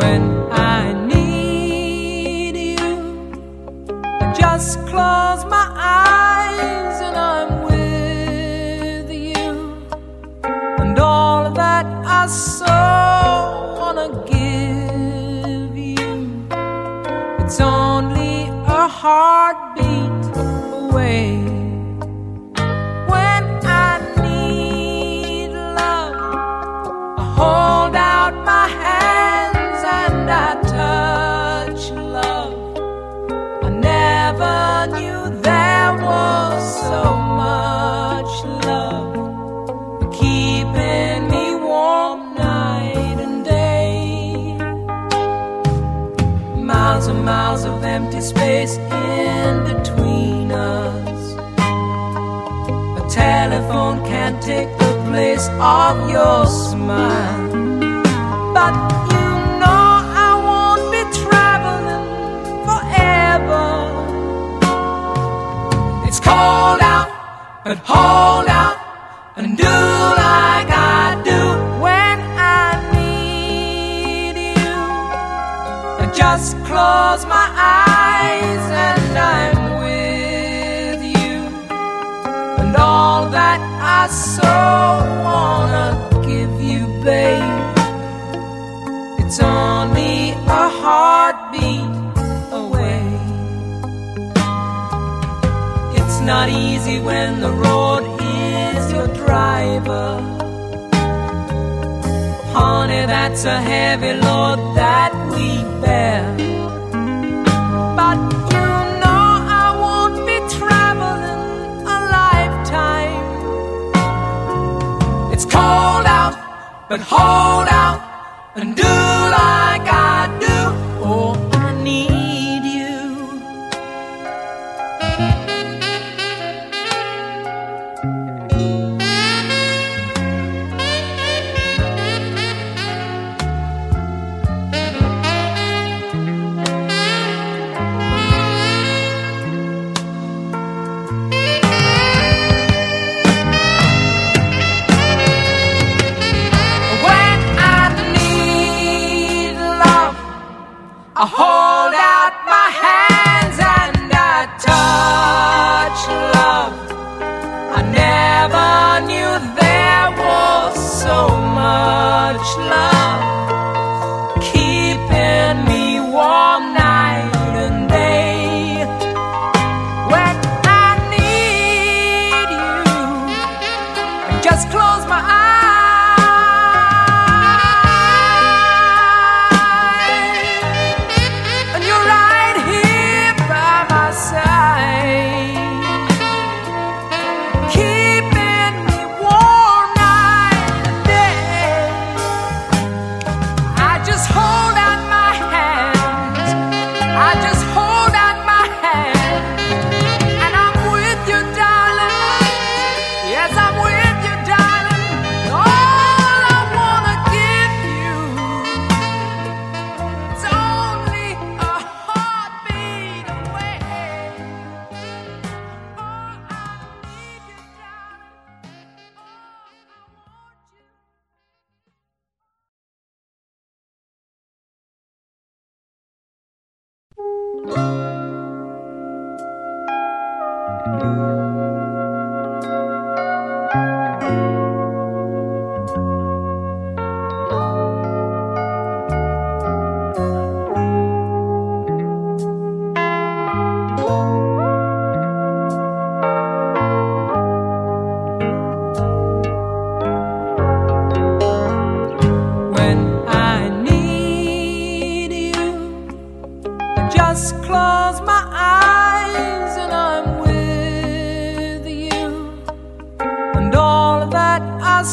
when heartbeat away. miles and miles of empty space in between us. A telephone can't take the place of your smile. But you know I won't be traveling forever. It's cold out, but hold out. just close my eyes and I'm with you. And all that I so wanna give you, babe It's only a heartbeat away. It's not easy when the road is your driver money, that's a heavy load that we bear. But you know I won't be traveling a lifetime. It's cold out, but hold out and do. I hold out my hands and I touch love. I never knew there was so much love. Thank just close my eyes and I'm with you, and all that I